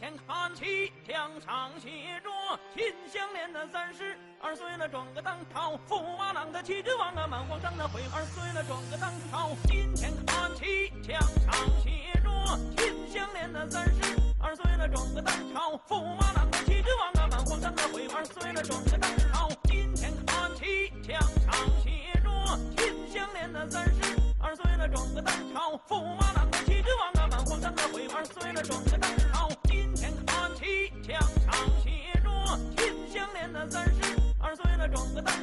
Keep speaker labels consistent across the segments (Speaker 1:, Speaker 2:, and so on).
Speaker 1: 前看齐，墙上写着“秦香莲的三十二岁了，装个当朝驸马郎的齐君王啊，满皇上的回二岁了，装个当朝。金前看齐，墙上写着“秦香莲的三十二岁了，装个当朝驸马郎的齐君王啊，满皇上的回二岁了，装个当朝。金前看齐，墙上写着“秦香莲的三十二岁了，装个当朝驸马郎的齐君王啊，满皇上的回二岁了，装个当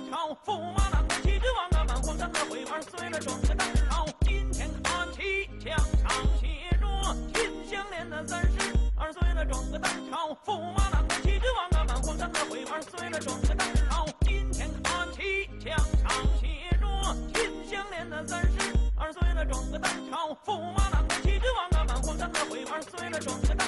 Speaker 1: 朝驸马郎的齐君王啊，满皇上的回二岁了，装个当朝。金前看齐，墙上写着“秦香莲的三十二岁了，装个当朝驸马郎的齐君王啊，满皇上的回二岁了，装个当朝。金前看齐，墙上写着“秦香莲的三十二岁了，装个当朝驸马郎的齐君王啊，满皇上的回二岁了，装个当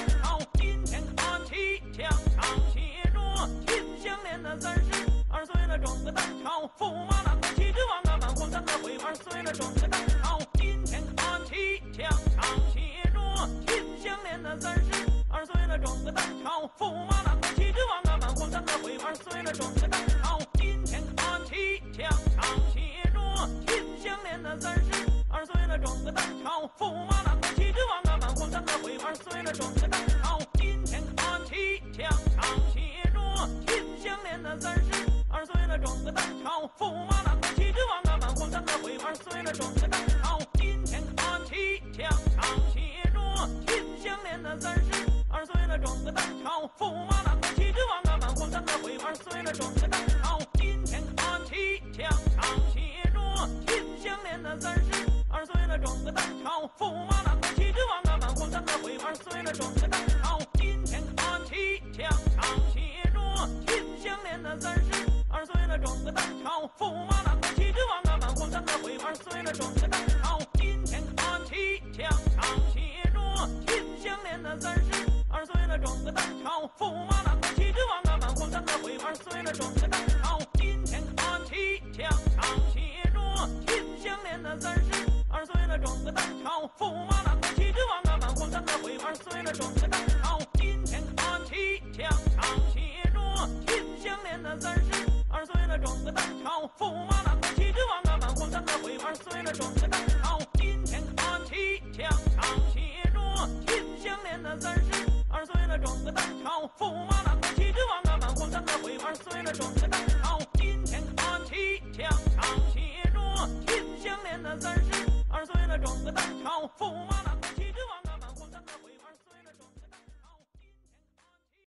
Speaker 1: 个当朝驸马郎的齐君王啊，满皇上的回二岁了，装个当朝。金前看齐，墙上写着“秦香莲的三十二岁了，装个当朝驸马郎的齐君王啊，满皇上的回二岁了，装个当朝。金前看齐，墙上写着“秦香莲的三十二岁了，装个当朝驸马郎的齐君王啊，满皇上的回二岁了，装个当了，装个当朝驸马郎的齐君王啊，满皇上的回二岁了，装个当朝。金前看齐，墙上写着“秦香莲的三十二岁了，装个当朝驸马郎的齐君王啊，满皇上的回二岁了，装个当朝。金前看齐，墙上写着“秦香莲的三十二岁了，装个当朝驸马郎的齐君王啊，满皇上的回二岁了，装装个当朝驸马郎的齐君王啊，满皇上的回二岁了，装个当朝。金前看齐，墙上写着“秦香莲的三十二岁了，装个当朝驸马郎的齐君王啊，满皇上的回二岁了，装个当朝。金前看齐，墙上写着“秦香莲的三十二岁了，装个当朝驸马郎的齐君王啊，满皇上的回二岁了，装个当了，装个当朝驸马郎的齐君王啊，满皇上的回二岁了，装个当朝。金前看齐，墙上。写着“秦香莲的三十二岁了，装个当朝驸马郎的齐君王啊，满皇上的回二岁了，装个当朝。金前看齐，墙上。写着“秦香莲的三十二岁了，装个当朝驸马郎。